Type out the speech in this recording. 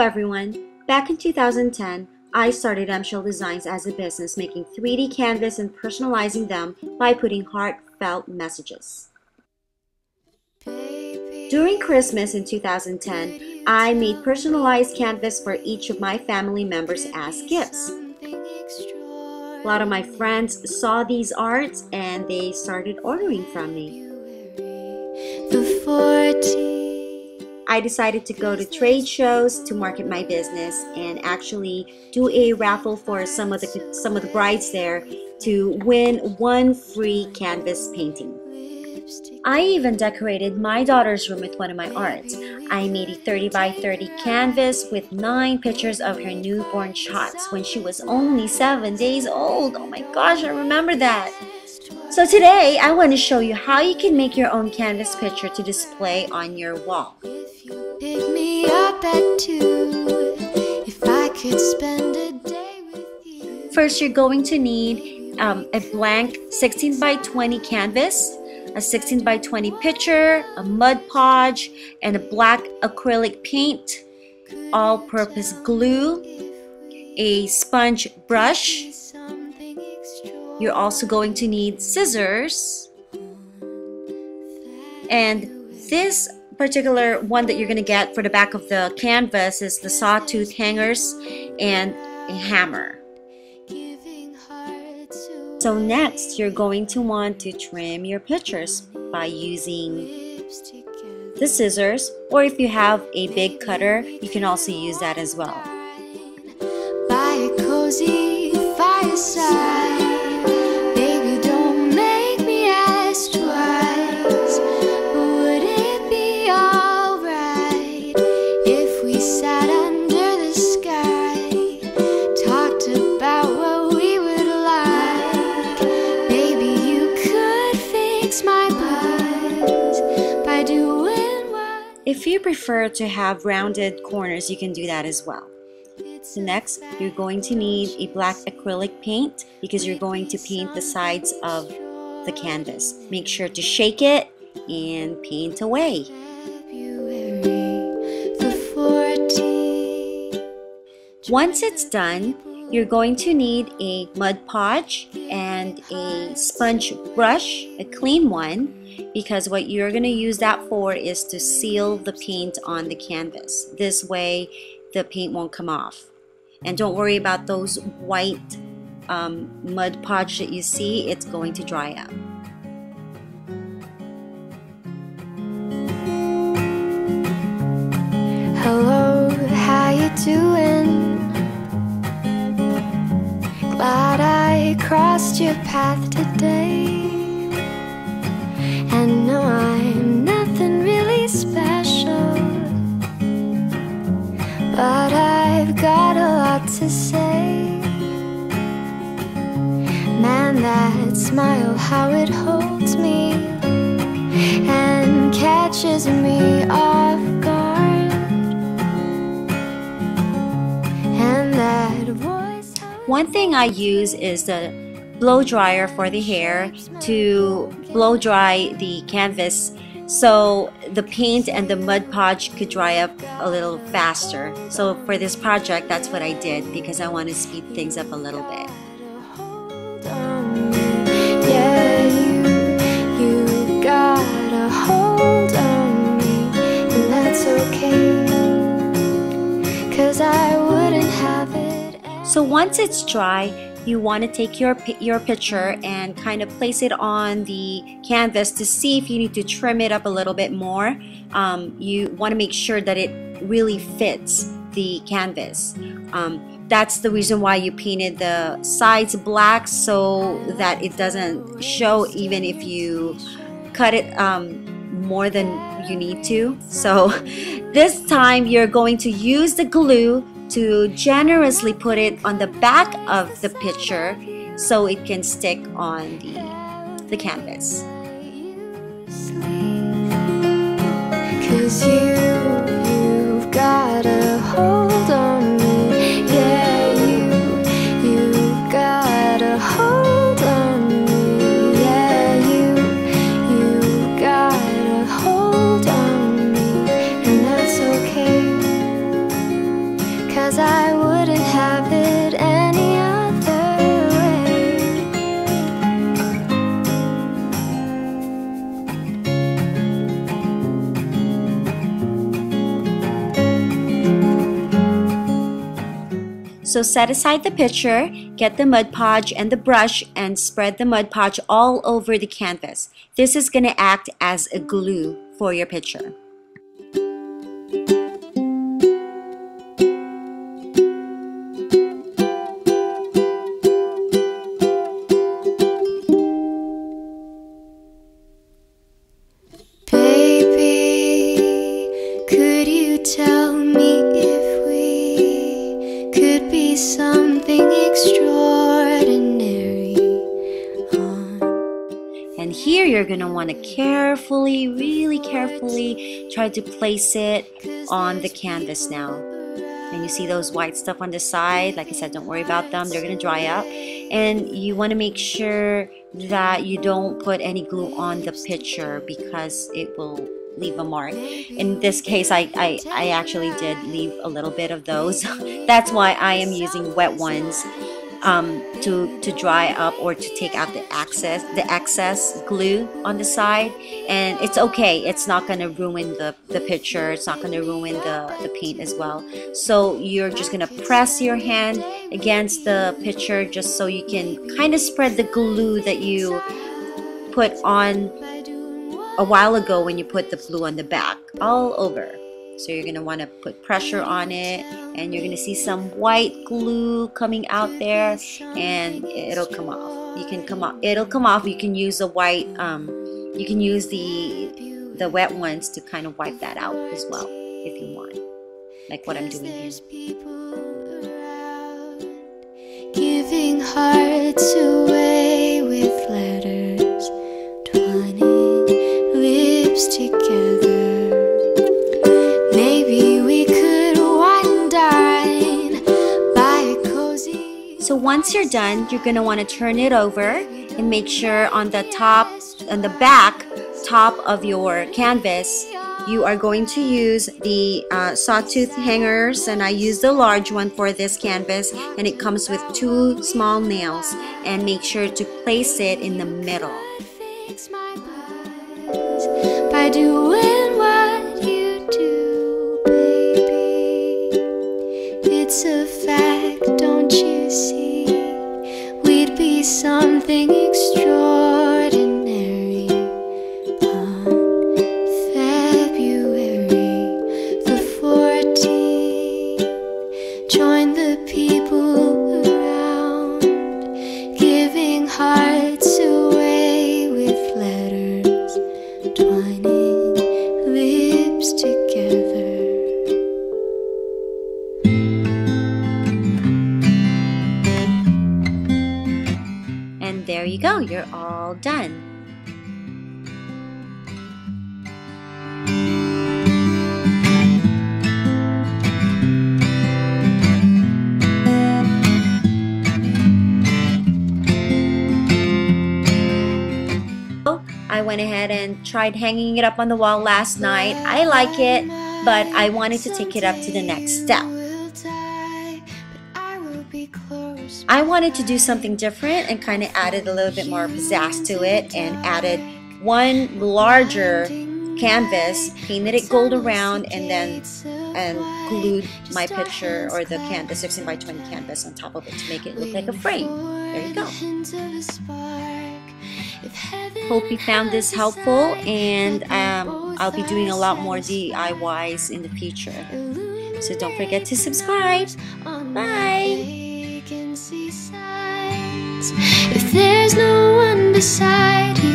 everyone! Back in 2010, I started Emshel Designs as a business making 3D canvas and personalizing them by putting heartfelt messages. During Christmas in 2010, I made personalized canvas for each of my family members as gifts. A lot of my friends saw these arts and they started ordering from me. I decided to go to trade shows to market my business and actually do a raffle for some of the some of the brides there to win one free canvas painting. I even decorated my daughter's room with one of my arts. I made a 30 by 30 canvas with 9 pictures of her newborn shots when she was only 7 days old. Oh my gosh, I remember that. So today, I want to show you how you can make your own canvas picture to display on your wall. Pick me up at two if I could spend a day with you. First, you're going to need um, a blank 16 by 20 canvas, a 16 by 20 picture, a Mod Podge, and a black acrylic paint, all-purpose glue, a sponge brush. You're also going to need scissors, and this particular one that you're going to get for the back of the canvas is the sawtooth hangers and a hammer. So next, you're going to want to trim your pictures by using the scissors or if you have a big cutter, you can also use that as well. If you prefer to have rounded corners, you can do that as well. So next, you're going to need a black acrylic paint because you're going to paint the sides of the canvas. Make sure to shake it and paint away. Once it's done, you're going to need a Mod Podge and a sponge brush, a clean one, because what you're going to use that for is to seal the paint on the canvas. This way the paint won't come off. And don't worry about those white um, Mod Podge that you see, it's going to dry up. Crossed your path today and no, I'm nothing really special. But I've got a lot to say. Man, that smile, how it holds me and catches me off guard. And that voice. One thing I use is the blow dryer for the hair to blow dry the canvas so the paint and the Mod Podge could dry up a little faster. So for this project, that's what I did because I want to speed things up a little bit. So once it's dry, you want to take your your picture and kind of place it on the canvas to see if you need to trim it up a little bit more. Um, you want to make sure that it really fits the canvas. Um, that's the reason why you painted the sides black so that it doesn't show even if you cut it um, more than you need to. So this time you're going to use the glue to generously put it on the back of the picture so it can stick on the, the canvas. So set aside the picture, get the Mod Podge and the brush and spread the Mod Podge all over the canvas. This is going to act as a glue for your picture. And here you're going to want to carefully, really carefully try to place it on the canvas now. And you see those white stuff on the side. Like I said, don't worry about them. They're going to dry up. And you want to make sure that you don't put any glue on the picture because it will leave a mark. In this case, I, I, I actually did leave a little bit of those. That's why I am using wet ones um, to to dry up or to take out the excess the excess glue on the side. And it's okay. It's not going to ruin the the picture. It's not going to ruin the the paint as well. So you're just going to press your hand against the picture just so you can kind of spread the glue that you put on a while ago when you put the glue on the back. All over so you're going to want to put pressure on it and you're going to see some white glue coming out there and it'll come off. You can come off. It'll come off. You can use a white, um, you can use the, the wet ones to kind of wipe that out as well if you want. Like what I'm doing here. Giving once you're done, you're going to want to turn it over and make sure on the top, on the back top of your canvas, you are going to use the uh, sawtooth hangers and I use the large one for this canvas and it comes with two small nails and make sure to place it in the middle. You go, you're all done. I went ahead and tried hanging it up on the wall last night. I like it, but I wanted to take it up to the next step. I wanted to do something different and kind of added a little bit more pizzazz to it and added one larger canvas, painted it gold around, and then and glued my picture or the canvas, 16 by 20 canvas on top of it to make it look like a frame. There you go. Hope you found this helpful and um, I'll be doing a lot more DIYs in the future. So don't forget to subscribe. Bye! There's no one beside